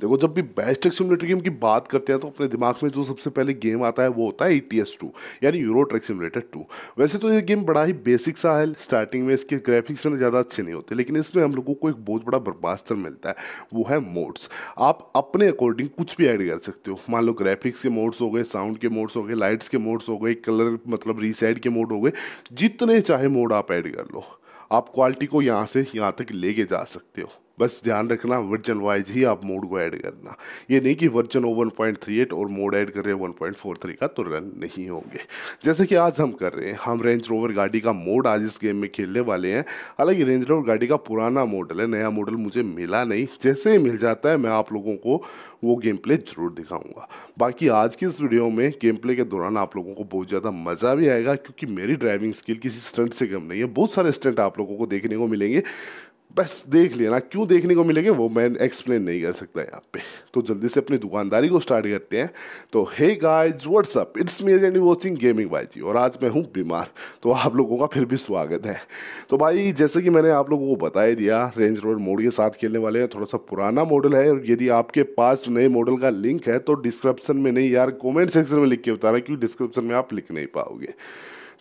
देखो, जब भी बेस्ट सिमुलेटर गेम की बात करते हैं तो अपने दिमाग में जो सबसे पहले गेम आता है, वो होता है ई टी एस टू यानी यूरो ट्रक सिमुलेटर टू वैसे तो ये गेम बड़ा ही बेसिक सा है स्टार्टिंग में इसके ग्राफिक्स में ज़्यादा अच्छे नहीं होते, लेकिन इसमें हम लोगों को एक बहुत बड़ा बर्बास्तर मिलता है, वो है मोड्स आप अपने अकॉर्डिंग कुछ भी ऐड कर सकते हो. मान लो ग्राफिक्स के मोड्स हो गए साउंड के मोड्स हो गए लाइट्स के मोड्स हो गए कलर मतलब रीसाइड के मोड हो गए, जितने चाहे मोड आप ऐड कर लो. आप क्वालिटी को यहाँ से यहाँ तक लेके जा सकते हो. बस ध्यान रखना वर्जन वाइज ही आप मोड को ऐड करना। ये नहीं कि वर्जन थ्री एट और मोड ऐड कर रहे हैं वन पॉइंट फोर थ्री का तो रन नहीं होंगे। जैसे कि आज हम कर रहे हैं, हम रेंज रोवर गाड़ी का मोड आज इस गेम में खेलने वाले हैं। हालाँकि रेंज रोवर गाड़ी का पुराना मॉडल है, नया मॉडल मुझे मिला नहीं। जैसे ही मिल जाता है, मैं आप लोगों को वो गेम प्ले ज़रूर दिखाऊँगा। बाकी आज की इस वीडियो में गेम प्ले के दौरान आप लोगों को बहुत ज़्यादा मज़ा भी आएगा, क्योंकि मेरी ड्राइविंग स्किल किसी स्टंट से कम नहीं है। बहुत सारे स्टंट आप लोगों को देखने को मिलेंगे। बस देख लेना क्यों देखने को मिलेंगे वो मैं एक्सप्लेन नहीं कर सकता यहाँ पे। तो जल्दी से अपनी दुकानदारी को स्टार्ट करते हैं। तो hey guys what's up it's me and watching gaming by G और आज मैं हूँ बीमार। तो आप लोगों का फिर भी स्वागत है। तो भाई, जैसे कि मैंने आप लोगों को बता दिया रेंज रोड मोड के साथ खेलने वाले हैं। थोड़ा सा पुराना मॉडल है और यदि आपके पास नए मॉडल का लिंक है तो डिस्क्रिप्शन में नहीं यार कॉमेंट सेक्शन में लिख के बता रहा क्योंकि डिस्क्रिप्शन में आप लिख नहीं पाओगे।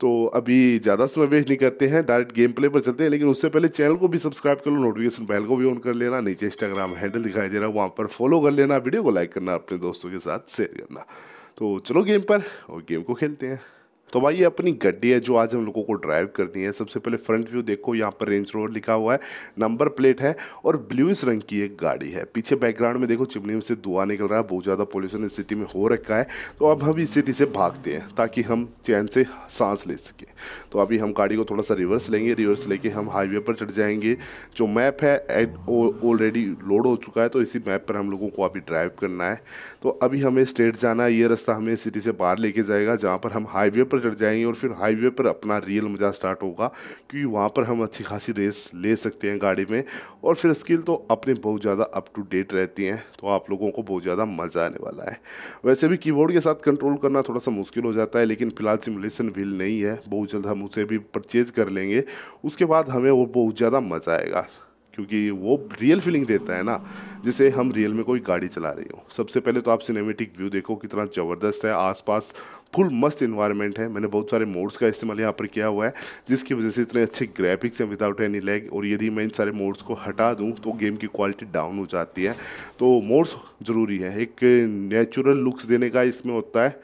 तो अभी ज़्यादा समय वेस्ट नहीं करते हैं डायरेक्ट गेम प्ले पर चलते हैं, लेकिन उससे पहले चैनल को भी सब्सक्राइब कर लो नोटिफिकेशन बेल को भी ऑन कर लेना, नीचे इंस्टाग्राम हैंडल दिखाई दे रहा है, वहाँ पर फॉलो कर लेना वीडियो को लाइक करना अपने दोस्तों के साथ शेयर करना। तो चलो गेम पर और गेम को खेलते हैं। तो भाई ये अपनी गड्डी है जो आज हम लोगों को ड्राइव करनी है। सबसे पहले फ्रंट व्यू देखो, यहाँ पर रेंज रोड लिखा हुआ है नंबर प्लेट है और ब्लूइस रंग की एक गाड़ी है। पीछे बैकग्राउंड में देखो, चिमनी में से धुआँ निकल रहा है, बहुत ज़्यादा पोल्यूशन इस सिटी में हो रखा है। तो अब हम इस सिटी से भागते हैं ताकि हम चैन से सांस ले सकें। तो अभी हम गाड़ी को थोड़ा सा रिवर्स लेंगे रिवर्स लेके हम हाईवे पर चढ़ जाएँगे। जो मैप है ऑलरेडी लोड हो चुका है तो इसी मैप पर हम लोगों को अभी ड्राइव करना है। तो अभी हमें स्टेट जाना है, ये रास्ता हमें सिटी से बाहर लेके जाएगा, जहाँ पर हम हाईवे पर चढ़ जाएँगे और फिर हाईवे पर अपना रियल मज़ा स्टार्ट होगा क्योंकि वहाँ पर हम अच्छी खासी रेस ले सकते हैं गाड़ी में और फिर स्किल तो अपने बहुत ज़्यादा अप टू डेट रहती हैं तो आप लोगों को बहुत ज़्यादा मज़ा आने वाला है। वैसे भी कीबोर्ड के साथ कंट्रोल करना थोड़ा सा मुश्किल हो जाता है, लेकिन फ़िलहाल सिमुलेशन व्हील नहीं है, बहुत जल्द हम उसे भी परचेज़ कर लेंगे, उसके बाद हमें वो बहुत ज़्यादा मज़ा आएगा। क्योंकि वो रियल फीलिंग देता है ना, जिसे हम रियल में कोई गाड़ी चला रही हो। सबसे पहले तो आप सिनेमेटिक व्यू देखो, कितना ज़बरदस्त है, आसपास फुल मस्त इन्वायरमेंट है। मैंने बहुत सारे मोड्स का इस्तेमाल यहाँ पर किया हुआ है, जिसकी वजह से इतने अच्छे ग्राफिक्स हैं विदाउट एनी लैग और यदि मैं इन सारे मोड्स को हटा दूँ तो गेम की क्वालिटी डाउन हो जाती है। तो मोड्स ज़रूरी है। एक नेचुरल लुक्स देने का इसमें होता है,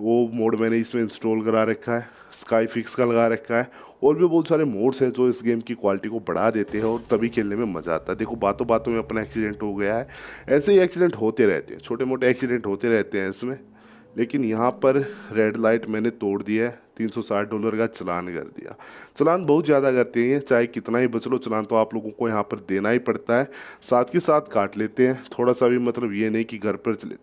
वो मोड मैंने इसमें इंस्टॉल करा रखा है। स्काई फिक्स का लगा रखा है और भी बहुत सारे मोड्स हैं जो इस गेम की क्वालिटी को बढ़ा देते हैं और तभी खेलने में मज़ा आता है। देखो, बातों बातों में अपना एक्सीडेंट हो गया है। ऐसे ही एक्सीडेंट होते रहते हैं छोटे मोटे एक्सीडेंट होते रहते हैं इसमें। लेकिन यहाँ पर रेड लाइट मैंने तोड़ दिया है, तीन सौ साठ डॉलर का चलान कर दिया। चलान बहुत ज़्यादा करते हैं, चाहे कितना ही बच लो चलान तो आप लोगों को यहाँ पर देना ही पड़ता है। साथ के साथ काट लेते हैं, थोड़ा सा भी मतलब ये नहीं कि घर पर चले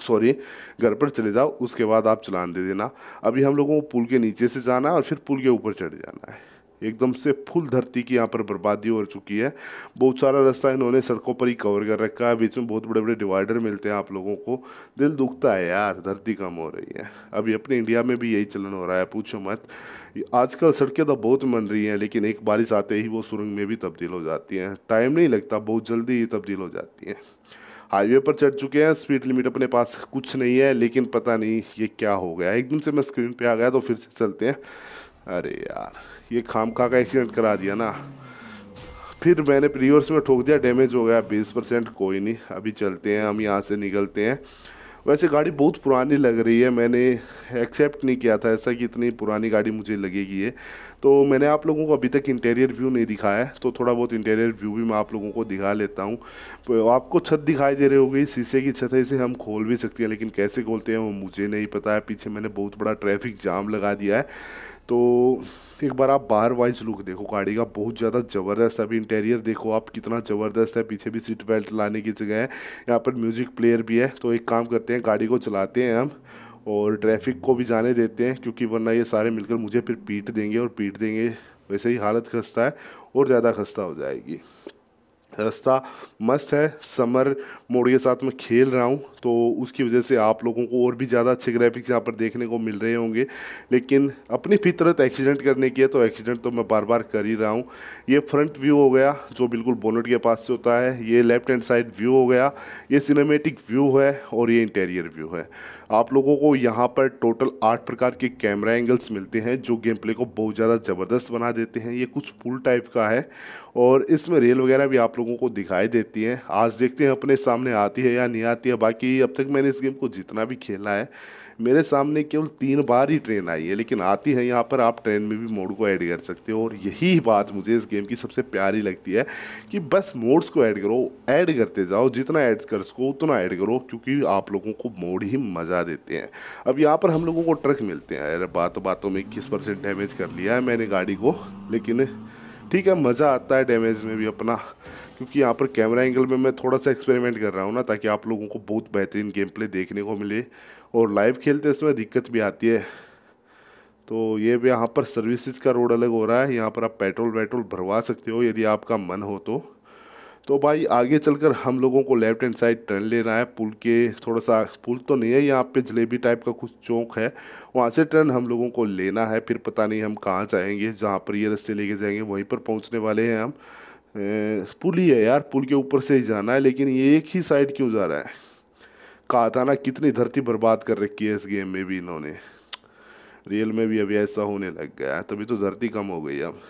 सॉरी, घर पर चले जाओ, उसके बाद आप चलान दे देना। अभी हम लोगों को पुल के नीचे से जाना है और फिर पुल के ऊपर चढ़ जाना है। एकदम से फुल धरती की यहाँ पर बर्बादी हो चुकी है। बहुत सारा रास्ता इन्होंने सड़कों पर ही कवर कर रखा है। बीच में बहुत बड़े बड़े डिवाइडर मिलते हैं आप लोगों को। दिल दुखता है यार, धरती कम हो रही है। अभी अपने इंडिया में भी यही चलन हो रहा है, पूछो मत। आजकल सड़कें तो बहुत बन रही हैं, लेकिन एक बारिश आते ही वो सुरंग में भी तब्दील हो जाती हैं। टाइम नहीं लगता, बहुत जल्दी ही तब्दील हो जाती हैं। हाईवे पर चढ़ चुके हैं स्पीड लिमिट अपने पास कुछ नहीं है, लेकिन पता नहीं ये क्या हो गया एकदम से मैं स्क्रीन पे आ गया तो फिर से चलते हैं। अरे यार, ये खाम खा का एक्सीडेंट करा दिया ना। फिर मैंने प्रीवर्स में ठोक दिया डैमेज हो गया, बीस परसेंट, कोई नहीं। अभी चलते हैं, हम यहाँ से निकलते हैं। वैसे गाड़ी बहुत पुरानी लग रही है, मैंने एक्सेप्ट नहीं किया था ऐसा कि इतनी पुरानी गाड़ी मुझे लगेगी ये। तो मैंने आप लोगों को अभी तक इंटीरियर व्यू नहीं दिखाया है तो थोड़ा बहुत इंटीरियर व्यू भी मैं आप लोगों को दिखा लेता हूँ। तो आपको छत दिखाई दे रही होगी, शीशे की छत है, इसे हम खोल भी सकते हैं, लेकिन कैसे खोलते हैं वो मुझे नहीं पता है। पीछे मैंने बहुत बड़ा ट्रैफ़िक जाम लगा दिया है। तो एक बार आप बाहर वाइज लुक देखो, गाड़ी का बहुत ज़्यादा ज़बरदस्त है। अभी इंटीरियर देखो आप, कितना ज़बरदस्त है। पीछे भी सीट बेल्ट लाने की जगह है। यहाँ पर म्यूज़िक प्लेयर भी है। तो एक काम करते हैं, गाड़ी को चलाते हैं हम और ट्रैफ़िक को भी जाने देते हैं, क्योंकि वरना ये सारे मिलकर मुझे फिर पीट देंगे और पीट देंगे। वैसे ही हालत खस्ता है और ज़्यादा खस्ता हो जाएगी। रास्ता मस्त है। समर मोड के साथ मैं खेल रहा हूँ तो उसकी वजह से आप लोगों को और भी ज़्यादा अच्छे ग्राफिक्स यहाँ पर देखने को मिल रहे होंगे। लेकिन अपनी फितरत एक्सीडेंट करने की है तो एक्सीडेंट तो मैं बार बार कर ही रहा हूँ। ये फ्रंट व्यू हो गया, जो बिल्कुल बोनट के पास से होता है। ये लेफ़्ट हैंड साइड व्यू हो गया। ये सिनेमेटिक व्यू है और ये इंटेरियर व्यू है। आप लोगों को यहाँ पर टोटल आठ प्रकार के कैमरा एंगल्स मिलते हैं जो गेम प्ले को बहुत ज़्यादा ज़बरदस्त बना देते हैं। ये कुछ पुल टाइप का है और इसमें रेल वगैरह भी आप लोगों को दिखाई देती है। आज देखते हैं अपने सामने आती है या नहीं आती है। बाकी अब तक मैंने इस गेम को जितना भी खेला है मेरे सामने केवल तीन बार ही ट्रेन आई है, लेकिन आती है यहाँ पर, आप ट्रेन में भी मोड को ऐड कर सकते हो। और यही बात मुझे इस गेम की सबसे प्यारी लगती है कि बस मोड्स को ऐड करो, ऐड करते जाओ, जितना ऐड कर सको उतना ऐड करो, क्योंकि आप लोगों को मोड ही मज़ा देते हैं। अब यहाँ पर हम लोगों को ट्रक मिलते हैं। अरे बातों बातों में इक्कीस परसेंट डैमेज कर लिया है मैंने गाड़ी को, लेकिन ठीक है, मज़ा आता है डैमेज में भी अपना, क्योंकि यहाँ पर कैमरा एंगल में मैं थोड़ा सा एक्सपेरिमेंट कर रहा हूँ ना, ताकि आप लोगों को बहुत बेहतरीन गेम प्ले देखने को मिले, और लाइव खेलते इसमें दिक्कत भी आती है। तो ये भी यहाँ पर सर्विसेज़ का रोड अलग हो रहा है, यहाँ पर आप पेट्रोल वेट्रोल भरवा सकते हो, यदि आपका मन हो तो। तो भाई आगे चलकर हम लोगों को लेफ़्ट हैंड साइड टर्न लेना है। पुल के थोड़ा सा, पुल तो नहीं है, यहाँ पे जलेबी टाइप का कुछ चौक है। वहाँ से टर्न हम लोगों को लेना है, फिर पता नहीं हम कहाँ जाएँगे, जहाँ पर ये रास्ते लेके जाएँगे, वहीं पर पहुँचने वाले हैं हम। पुल ही है यार, पुल के ऊपर से ही जाना है, लेकिन ये एक ही साइड क्यों जा रहा है? कहा था ना कितनी धरती बर्बाद कर रखी है इस गेम में भी इन्होंने। रियल में भी अभी ऐसा होने लग गया है, तभी तो धरती कम हो गई अब।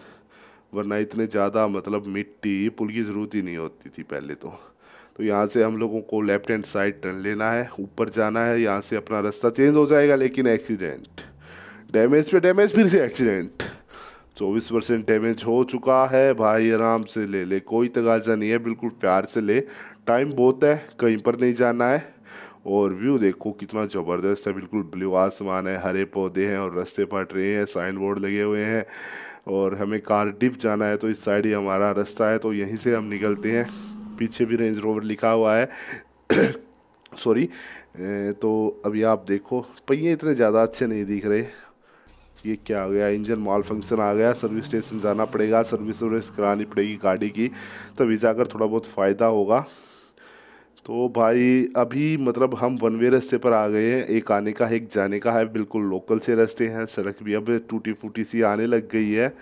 वरना इतने ज़्यादा मतलब मिट्टी, पुल की ज़रूरत ही नहीं होती थी पहले तो। तो यहाँ से हम लोगों को लेफ़्ट हैंड साइड टर्न लेना है, ऊपर जाना है, यहाँ से अपना रास्ता चेंज हो जाएगा, लेकिन एक्सीडेंट डैमेज पे डैमेज फिर से एक्सीडेंट चौबीस परसेंट डैमेज हो चुका है, भाई आराम से ले ले, कोई तगाजा नहीं है, बिल्कुल प्यार से ले। टाइम बहुत है, कहीं पर नहीं जाना है। और व्यू देखो कितना ज़बरदस्त है, बिल्कुल ब्लू आसमान है, हरे पौधे हैं और रास्ते पट रहे हैं, साइन बोर्ड लगे हुए हैं और हमें कार डिप जाना है तो इस साइड ही हमारा रास्ता है तो यहीं से हम निकलते हैं। पीछे भी रेंज रोवर लिखा हुआ है। सॉरी तो अभी आप देखो, पहिए इतने ज़्यादा अच्छे नहीं दिख रहे। ये क्या हो गया? इंजन मॉल फ़ंक्शन आ गया सर्विस स्टेशन जाना पड़ेगा सर्विस वर्विस करानी पड़ेगी गाड़ी की, तभी जाकर थोड़ा बहुत फ़ायदा होगा। तो भाई, अभी मतलब हम वन वे रास्ते पर आ गए हैं। एक आने का है, एक जाने का है। बिल्कुल लोकल से रास्ते हैं। सड़क भी अब टूटी फूटी सी आने लग गई है।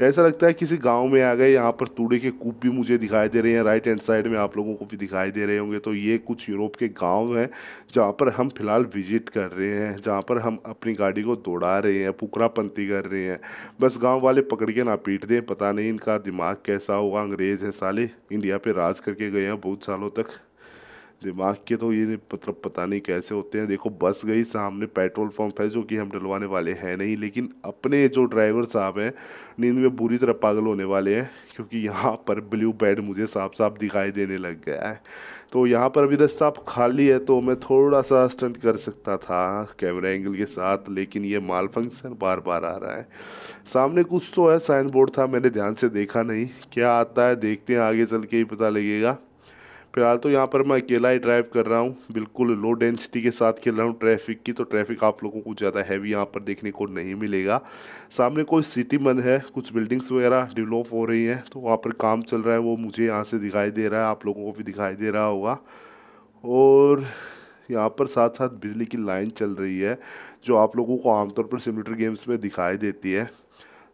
ऐसा लगता है किसी गाँव में आ गए। यहाँ पर तूड़े के कूप भी मुझे दिखाई दे रहे हैं। राइट हैंड साइड में आप लोगों को भी दिखाई दे रहे होंगे। तो ये कुछ यूरोप के गाँव हैं, जहाँ पर हम फ़िलहाल विज़िट कर रहे हैं। जहाँ पर हम अपनी गाड़ी को दौड़ा रहे हैं पुकरापंती कर रहे हैं। बस गाँव वाले पकड़ के ना पीट दें। पता नहीं इनका दिमाग कैसा होगा। अंग्रेज़ है साले। इंडिया पर राज करके गए हैं बहुत सालों तक। दिमाग के तो ये मतलब पता नहीं कैसे होते हैं। देखो, बस गई, सामने पेट्रोल पंप है जो कि हम डलवाने वाले हैं नहीं, लेकिन अपने जो ड्राइवर साहब हैं, नींद में बुरी तरह पागल होने वाले हैं, क्योंकि यहाँ पर ब्लू बेड मुझे साफ़ साफ़ दिखाई देने लग गया है। तो यहाँ पर अभी रास्ता खाली है तो मैं थोड़ा सा स्टंट कर सकता था कैमरा एंगल के साथ, लेकिन ये माल फ़ंक्शन बार बार आ रहा है। सामने कुछ तो है साइन बोर्ड था, मैंने ध्यान से देखा नहीं। क्या आता है, देखते हैं, आगे चल के ही पता लगेगा। फ़िलहाल तो यहाँ पर मैं अकेला ही ड्राइव कर रहा हूँ। बिल्कुल लो डेंसिटी के साथ खेल रहा हूँ ट्रैफ़िक की तो ट्रैफ़िक आप लोगों को ज़्यादा हैवी यहाँ पर देखने को नहीं मिलेगा। सामने कोई सिटी मन है, कुछ बिल्डिंग्स वगैरह डेवलप हो रही हैं तो वहाँ पर काम चल रहा है, वो मुझे यहाँ से दिखाई दे रहा है, आप लोगों को भी दिखाई दे रहा होगा। और यहाँ पर साथ साथ बिजली की लाइन चल रही है, जो आप लोगों को आमतौर पर सिम्यूटर गेम्स में दिखाई देती है।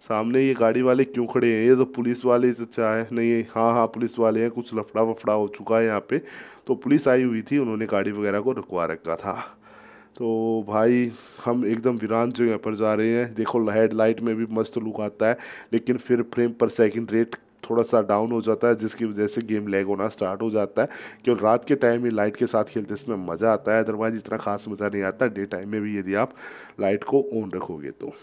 सामने ये गाड़ी वाले क्यों खड़े हैं? ये तो पुलिस वाले अच्छा है नहीं हाँ हाँ पुलिस वाले हैं, कुछ लफड़ा वफड़ा हो चुका है यहाँ पे। तो पुलिस आई हुई थी, उन्होंने गाड़ी वगैरह को रुकवा रखा था। तो भाई, हम एकदम वीरान जगह पर जा रहे हैं। देखो, हेड लाइट में भी मस्त लुक आता है, लेकिन फिर फ्रेम पर सेकंड रेट थोड़ा सा डाउन हो जाता है, जिसकी वजह से गेम लैग होना स्टार्ट हो जाता है। क्योंकि रात के टाइम में लाइट के साथ खेलते इसमें मज़ा आता है, अदरवाइज़ इतना खास मज़ा नहीं आता। डे टाइम में भी यदि आप लाइट को ऑन रखोगे तो।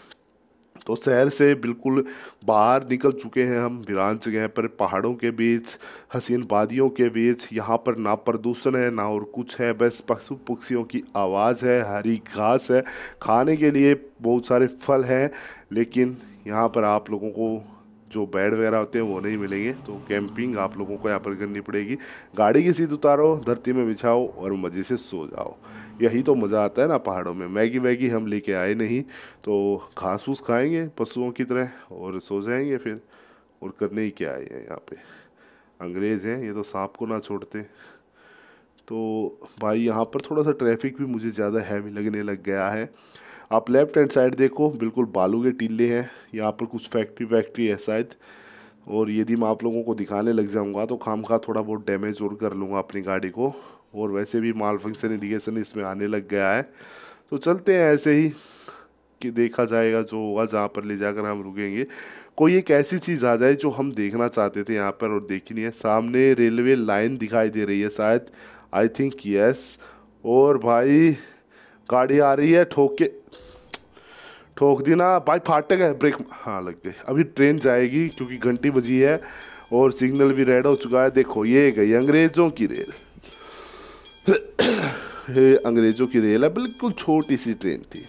तो शहर से बिल्कुल बाहर निकल चुके हैं हम वीरान जगह पर पहाड़ों के बीच हसीन वादियों के बीच, यहाँ पर ना प्रदूषण है, ना और कुछ है, बस पशु पक्षियों की आवाज़ है, हरी घास है, खाने के लिए बहुत सारे फल हैं, लेकिन यहाँ पर आप लोगों को जो बेड वगैरह होते हैं वो नहीं मिलेंगे। तो कैंपिंग आप लोगों को यहाँ पर करनी पड़ेगी। गाड़ी की सीट उतारो, धरती में बिछाओ और मज़े से सो जाओ। यही तो मज़ा आता है ना पहाड़ों में। मैगी वैगी हम लेके आए नहीं तो घास फूस खाएँगे पशुओं की तरह और सो जाएँगे फिर। और करने ही क्या आए हैं यहाँ पे? अंग्रेज़ हैं, ये तो सांप को ना छोड़ते। तो भाई यहाँ पर थोड़ा सा ट्रैफ़िक भी मुझे ज़्यादा हैवी लगने लग गया है। आप लेफ़्ट हैंड साइड देखो, बिल्कुल बालू के टीले हैं, यहाँ पर कुछ फैक्ट्री वैक्ट्री है शायद। और यदि मैं आप लोगों को दिखाने लग जाऊँगा तो खाम खा थोड़ा बहुत डैमेज और कर लूँगा अपनी गाड़ी को। और वैसे भी माल फ़ंक्शन इंडिकेशन इसमें आने लग गया है। तो चलते हैं ऐसे ही कि देखा जाएगा जो होगा, जहाँ पर ले जाकर हम रुकेंगे। कोई एक ऐसी चीज़ आ जाए जो हम देखना चाहते थे यहाँ पर और देखी नहीं है। सामने रेलवे लाइन दिखाई दे रही है शायद। आई थिंक यस और भाई गाड़ी आ रही है, ठोक के, ठोक दी ना, भाई फाटक है, ब्रेक हाँ लग गए अभी ट्रेन जाएगी, क्योंकि घंटी बजी है और सिग्नल भी रेड हो चुका है। देखो, ये गई अंग्रेज़ों की रेल। अंग्रेज़ों की रेल है, बिल्कुल छोटी सी ट्रेन थी।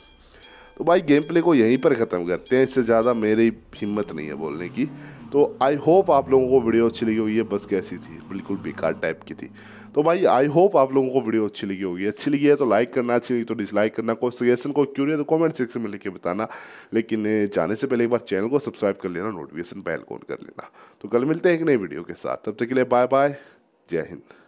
तो भाई गेम प्ले को यहीं पर ख़त्म करते हैं, इससे ज़्यादा मेरी हिम्मत नहीं है बोलने की। तो आई होप आप लोगों को वीडियो अच्छी लगी होगी बस कैसी थी, बिल्कुल बेकार टाइप की थी। तो भाई आई होप आप लोगों को वीडियो अच्छी लगी होगी। अच्छी लगी है तो लाइक करना, अच्छी लगी तो डिसलाइक करना, कोई सजेशन कोई क्यूरी है तो कमेंट सेक्शन में लिख के बताना। लेकिन जाने से पहले एक बार चैनल को सब्सक्राइब कर लेना नोटिफिकेशन बेल ऑन कर लेना। तो कल मिलते हैं एक नई वीडियो के साथ। तब तक के लिए बाय बाय जय हिंद।